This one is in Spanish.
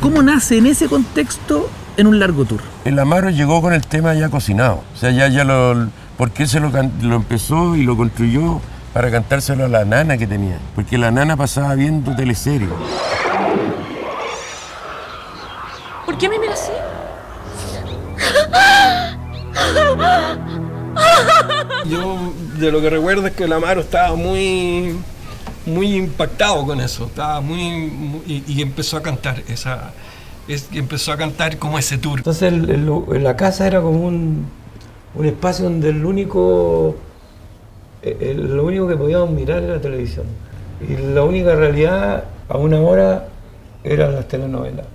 ¿Cómo nace en ese contexto en un largo tour? El Amaro llegó con el tema ya cocinado. O sea, ya, ya lo. Porque se lo, lo empezó y lo construyó para cantárselo a la nana que tenía. Porque la nana pasaba viendo teleseries. ¿Por qué me mira así? Yo de lo que recuerdo es que el Amaro estaba muy, muy impactado con eso, estaba muy, muy- y, y empezó a cantar esa, es, empezó a cantar como ese tour. Entonces el- el- la casa era como un, un espacio donde el único, eh, el- lo único que podíamos mirar era la televisión. Y la única realidad a una hora eran las telenovelas.